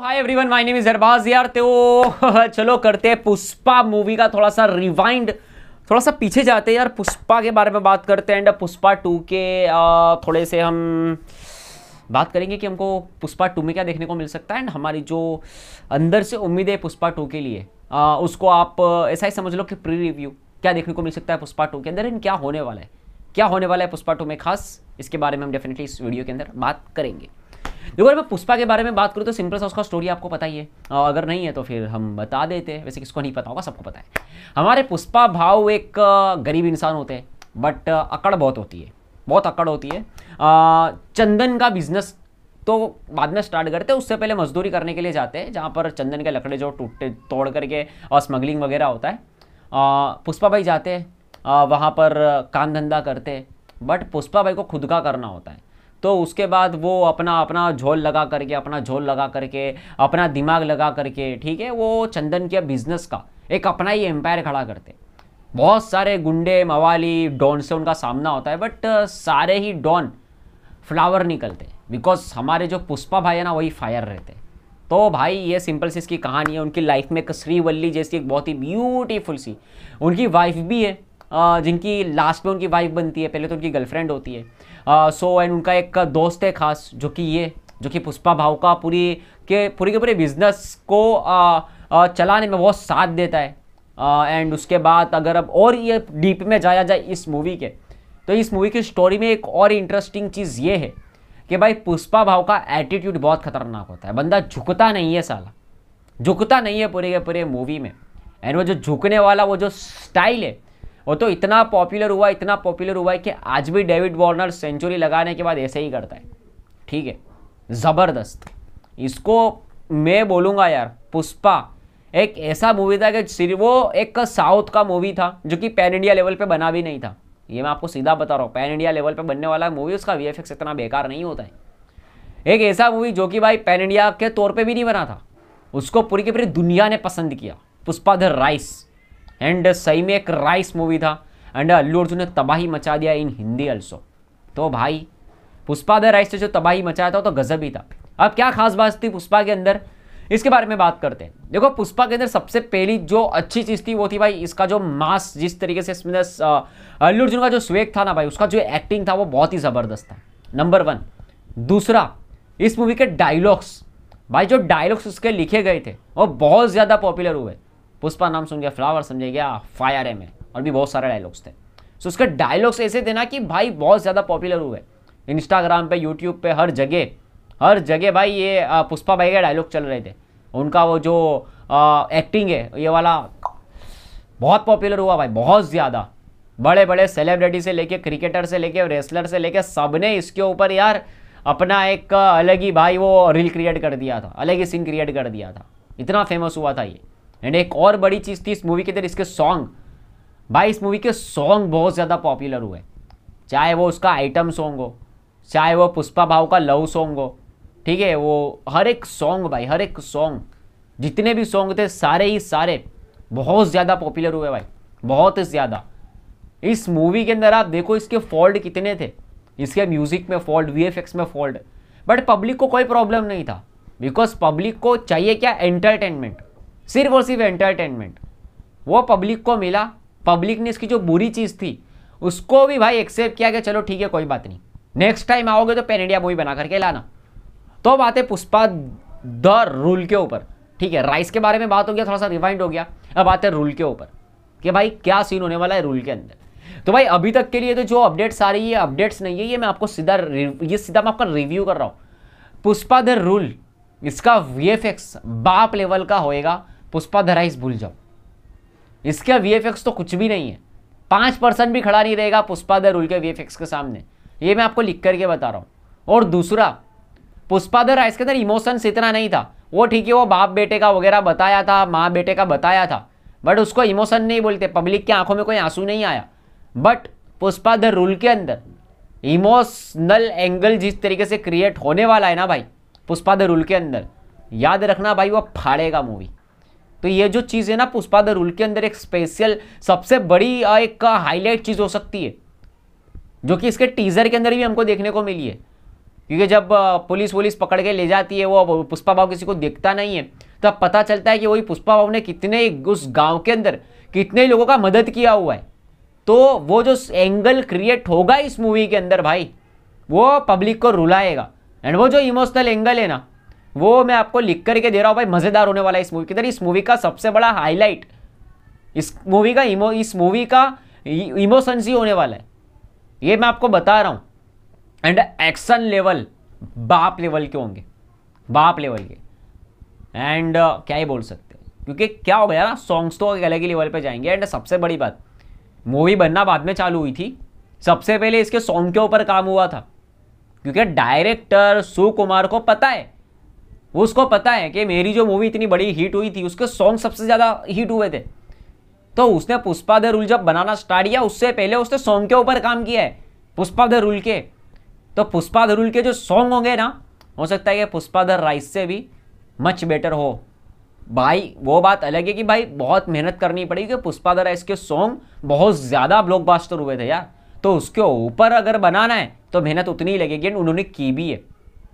Hi everyone my name is Arbaz यार तो चलो करते हैं पुष्पा मूवी का थोड़ा सा रिवाइंड थोड़ा सा पीछे जाते हैं यार पुष्पा के बारे में बात करते हैं। एंड पुष्पा टू के थोड़े से हम बात करेंगे कि हमको पुष्पा टू में क्या देखने को मिल सकता है। एंड हमारी जो अंदर से उम्मीद है पुष्पा टू के लिए आ, उसको आप ऐसा ही समझ लो कि प्री रिव्यू क्या देखने को मिल सकता है पुष्पा टू के अंदर एंड क्या होने वाला है। क्या होने वाला है पुष्पा टू में खास? इसके बारे में हम डेफिनेटली इस वीडियो के अंदर बात करेंगे। देखो, अगर मैं पुष्पा के बारे में बात करूँ तो सिंपल सा उसका स्टोरी आपको पता ही है। और अगर नहीं है तो फिर हम बता देते हैं। वैसे किसको नहीं पता होगा, सबको पता है। हमारे पुष्पा भाव एक गरीब इंसान होते हैं बट अकड़ बहुत होती है। बहुत अकड़ होती है। चंदन का बिज़नेस तो बाद में स्टार्ट करते हैं, उससे पहले मजदूरी करने के लिए जाते हैं, जहाँ पर चंदन के लकड़े जो टूटते, तोड़ करके और स्मगलिंग वगैरह होता है। पुष्पा भाई जाते हैं वहाँ पर काम धंधा करते हैं बट पुष्पा भाई को खुद का करना होता है। तो उसके बाद वो अपना अपना झोल लगा करके, अपना झोल लगा करके, अपना दिमाग लगा करके, ठीक है, वो चंदन के बिज़नेस का एक अपना ही एम्पायर खड़ा करते। बहुत सारे गुंडे, मवाली, डॉन से उनका सामना होता है बट सारे ही डॉन फ्लावर निकलते बिकॉज़ हमारे जो पुष्पा भाई है ना, वही फायर रहते। तो भाई, ये सिंपल सी इसकी कहानी है, उनकी लाइफ में एक श्रीवल्ली जैसी एक बहुत ही ब्यूटीफुल सी, उनकी वाइफ भी है। जिनकी लास्ट में उनकी वाइफ बनती है पहले तो उनकी गर्लफ्रेंड होती है। सो एंड उनका एक दोस्त है खास जो कि ये जो कि पुष्पा भाव का पूरी के पूरी के पूरे बिज़नेस को आ, आ, चलाने में बहुत साथ देता है। एंड उसके बाद अगर अब और ये डीप में जाया जाए इस मूवी के तो इस मूवी की स्टोरी में एक और इंटरेस्टिंग चीज़ ये है कि भाई पुष्पा भाव का एटीट्यूड बहुत खतरनाक होता है। बंदा झुकता नहीं है साला। झुकता नहीं है पूरे के पूरे मूवी में। एंड वो जो झुकने वाला वो जो स्टाइल है वो तो इतना पॉपुलर हुआ, इतना पॉपुलर हुआ है कि आज भी डेविड वार्नर सेंचुरी लगाने के बाद ऐसे ही करता है। ठीक है? ज़बरदस्त। इसको मैं बोलूँगा यार, पुष्पा, एक ऐसा मूवी था कि सिर्फ़ वो एक साउथ का मूवी था, जो कि पैन इंडिया लेवल पे बना भी नहीं था। ये मैं आपको सीधा बता रहा हूँ पैन इंडिया लेवल पे बनने वाला मूवी उसका वीएफएक्स इतना बेकार नहीं होता है। एक ऐसा मूवी जो कि भाई पैन इंडिया के तौर पे भी नहीं बना था, उसको पूरी की पूरी दुनिया ने पसंद किया, पुष्पा द राइस। एंड सही में एक राइस मूवी था। एंड अल्लू अर्जुन ने तबाही मचा दिया इन हिंदी अल्सो तो भाई, पुष्पा द राइस से जो तबाही मचाया था तो गजब ही था। अब क्या खास बात थी पुष्पा के अंदर? इसके बारे में बात करते हैं। देखो, पुष्पा के अंदर सबसे पहली जो अच्छी चीज़ थी, वो थी भाई इसका जो मास जिस तरीके से इसमें अल्लू अर्जुन का जो स्वेग था ना भाई, उसका जो एक्टिंग था, वो बहुत ही ज़बरदस्त था। नंबर वन दूसरा, इस मूवी के डायलॉग्स भाई, जो डायलॉग्स उसके लिखे गए थे, वो बहुत ज़्यादा पॉपुलर हुए। पुष्पा नाम सुन गया फ्लावर समझे गया फायर है में और भी बहुत सारे डायलॉग्स थे। सो उसके डायलॉग्स ऐसे थे ना कि भाई बहुत ज़्यादा पॉपुलर हुए। इंस्टाग्राम पे यूट्यूब पे हर जगह हर जगह भाई ये पुष्पा भाई के डायलॉग चल रहे थे। उनका वो जो आ, एक्टिंग है ये वाला बहुत पॉपुलर हुआ भाई बहुत ज़्यादा। बड़े बड़े सेलिब्रिटी से लेके क्रिकेटर से लेके रेसलर से लेके सबने इसके ऊपर यार अपना एक अलग ही भाई वो रील क्रिएट कर दिया था अलग ही सीन क्रिएट कर दिया था। इतना फ़ेमस हुआ था ये। एंड एक और बड़ी चीज़ थी इस मूवी के अंदर, इसके सॉन्ग भाई, इस मूवी के सॉन्ग बहुत ज़्यादा पॉपुलर हुए। चाहे वो उसका आइटम सॉन्ग हो, चाहे वो पुष्पा भाव का लव सॉन्ग हो, ठीक है, वो हर एक सॉन्ग भाई, हर एक सॉन्ग जितने भी सॉन्ग थे, सारे ही सारे बहुत ज़्यादा पॉपुलर हुए भाई, बहुत ज़्यादा। इस मूवी के अंदर आप देखो, इसके फॉल्ट कितने थे। इसके म्यूज़िक में फॉल्ट वीएफएक्स में फॉल्ट बट पब्लिक को कोई प्रॉब्लम नहीं था। बिकॉज़ पब्लिक को चाहिए क्या? एंटरटेनमेंट सिर्फ़ और सिर्फ़ एंटरटेनमेंट वो पब्लिक को मिला। पब्लिक ने इसकी जो बुरी चीज़ थी, उसको भी भाई एक्सेप्ट किया कि चलो ठीक है, कोई बात नहीं। नेक्स्ट टाइम आओगे तो पेन इंडिया मूवी बना करके लाना। तो बात है पुष्पा द रूल के ऊपर। ठीक है राइस के बारे में बात हो गया, थोड़ा सा रिवाइंड हो गया। अब बात है रूल के ऊपर कि भाई क्या सीन होने वाला है रूल के अंदर। तो भाई अभी तक के लिए तो जो अपडेट्स आ रही है अपडेट्स नहीं है, ये मैं आपको सीधा ये सीधा मैं आपका रिव्यू कर रहा हूँ। पुष्पा द रूल, इसका वीएफएक्स बाप लेवल का होएगा। पुष्पा धराइस भूल जाओ। इसका वीएफएक्स तो कुछ भी नहीं है। पाँच परसेंट भी खड़ा नहीं रहेगा पुष्पा द रूल के वीएफएक्स के सामने। ये मैं आपको लिख करके बता रहा हूँ। और दूसरा, पुष्पा द राइस के अंदर इमोशंस इतना नहीं था। वो ठीक है, वो बाप बेटे का वगैरह बताया था, माँ बेटे का बताया था। बट उसको इमोशन नहीं बोलते पब्लिक की आँखों में कोई आँसू नहीं आया। बट पुष्पा द रूल के अंदर इमोशनल एंगल जिस तरीके से क्रिएट होने वाला है ना भाई, पुष्पा द रूल के अंदर। याद रखना भाई, वो फाड़ेगा मूवी तो ये जो चीज़ है ना, पुष्पा द रूल के अंदर एक स्पेशल सबसे बड़ी एक हाईलाइट चीज़ हो सकती है, जो कि इसके टीज़र के अंदर भी हमको देखने को मिली है। क्योंकि जब पुलिस वुलिस पकड़ के ले जाती है, वो पुष्पा भाव किसी को देखता नहीं है तब पता चलता है कि वही पुष्पा भाव ने कितने उस गाँव के अंदर कितने लोगों का मदद किया हुआ है। तो वो जो एंगल क्रिएट होगा इस मूवी के अंदर भाई, वो पब्लिक को रुलाएगा। एंड वो जो इमोशनल एंगल है ना वो मैं आपको लिख करके दे रहा हूँ भाई मज़ेदार होने वाला है इस मूवी के अंदर इस मूवी का सबसे बड़ा हाईलाइट इस मूवी का इमो इस मूवी का इमोशंस ही होने वाला है। ये मैं आपको बता रहा हूँ। एंड एक्शन लेवल बाप लेवल के होंगे। बाप लेवल के। एंड uh, क्या ही बोल सकते हैं। क्योंकि क्या हो गया ना सॉन्ग्स तो अलग ही लेवल पे जाएँगे। एंड सबसे बड़ी बात मूवी बनना बाद में चालू हुई थी। सबसे पहले इसके सॉन्ग के ऊपर काम हुआ था। क्योंकि डायरेक्टर सुकुमार को पता है उसको पता है कि मेरी जो मूवी इतनी बड़ी हिट हुई थी, उसके सॉन्ग सबसे ज़्यादा हिट हुए थे। तो उसने पुष्पा द रूल जब बनाना स्टार्ट किया, उससे पहले उसने सॉन्ग के ऊपर काम किया है, पुष्पा द रूल के। तो पुष्पा द रूल के जो सॉन्ग होंगे ना, हो सकता है कि पुष्पा द राइस से भी मच बेटर हो। भाई, वो बात अलग है कि भाई बहुत मेहनत करनी पड़ेगी कि पुष्पा द राइस के सॉन्ग बहुत ज़्यादा ब्लॉकबास्टर हुए थे यार। तो उसके ऊपर अगर बनाना है तो मेहनत उतनी ही लगेगी एंड उन्होंने की भी है।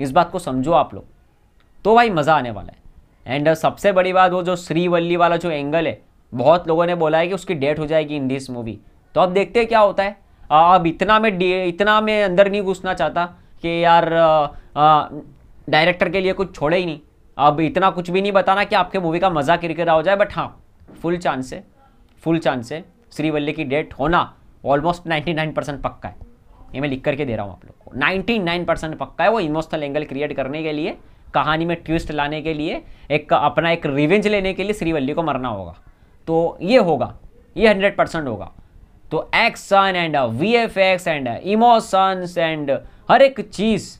इस बात को समझो आप लोग। तो भाई मज़ा आने वाला है। एंड सबसे बड़ी बात वो जो श्रीवल्ली वाला जो एंगल है, बहुत लोगों ने बोला है कि उसकी डेट हो जाएगी इन दिस मूवी तो अब देखते हैं क्या होता है। अब इतना में इतना में अंदर नहीं घुसना चाहता कि यार डायरेक्टर के लिए कुछ छोड़े ही नहीं। अब इतना कुछ भी नहीं बताना कि आपके मूवी का मज़ा किरकिरा हो जाए बट हाँ फुल चांस है फुल चांस है श्रीवल्ली की डेट होना ऑलमोस्ट 99 परसेंट पक्का है। ये मैं लिख करके दे रहा हूँ आप लोग को। 99 परसेंट पक्का है वो इमोशनल एंगल क्रिएट करने के लिए। कहानी में ट्विस्ट लाने के लिए, एक अपना एक रिवेंज लेने के लिए श्रीवल्ली को मरना होगा। तो ये होगा, ये हंड्रेड परसेंट होगा। तो action and V F X and emotions and हर एक चीज़,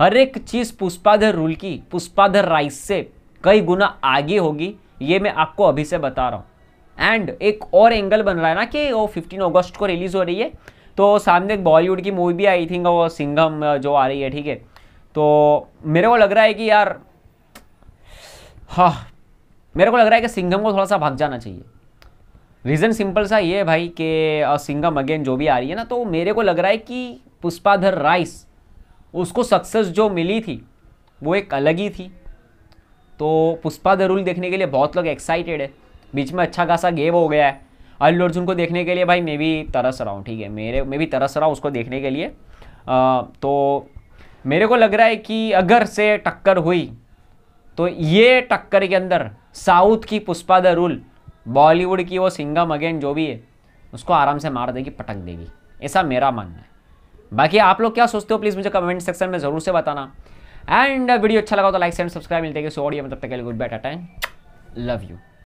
हर एक चीज़ पुष्पाधर रूल की, पुष्पाधर राइस से कई गुना आगे होगी, ये मैं आपको अभी से बता रहा हूँ। एंड एक और एंगल बन रहा है ना कि वो 15 अगस्त को रिलीज़ हो रही है। तो सामने एक बॉलीवुड की मूवी भी आई थिंक वो सिंघम, जो आ रही है, ठीक है। तो मेरे को लग रहा है कि यार हाँ मेरे को लग रहा है कि सिंघम को थोड़ा सा भाग जाना चाहिए। रीज़न सिंपल सा ये है भाई कि सिंघम अगेन जो भी आ रही है ना तो मेरे को लग रहा है कि पुष्पाधर राइस उसको सक्सेस जो मिली थी वो एक अलग ही थी। तो पुष्पा द रूल देखने के लिए बहुत लोग एक्साइटेड है। बीच में अच्छा खासा गेम हो गया है। अल्लू अर्जुन को देखने के लिए भाई मैं भी तरस रहा हूँ ठीक है। मेरे मैं भी तरस रहा हूँ उसको देखने के लिए। आ, तो मेरे को लग रहा है कि अगर से टक्कर हुई तो ये टक्कर के अंदर साउथ की पुष्पा द रूल, बॉलीवुड की वो सिंगम अगेन जो भी है, उसको आराम से मार देगी, पटक देगी। ऐसा मेरा मानना है। बाकी आप लोग क्या सोचते हो प्लीज़ मुझे कमेंट सेक्शन में ज़रूर से बताना। एंड वीडियो अच्छा लगा तो लाइक एंड सब्सक्राइब मिलते हैं सो ऑडियो में, तब तक good bat time love you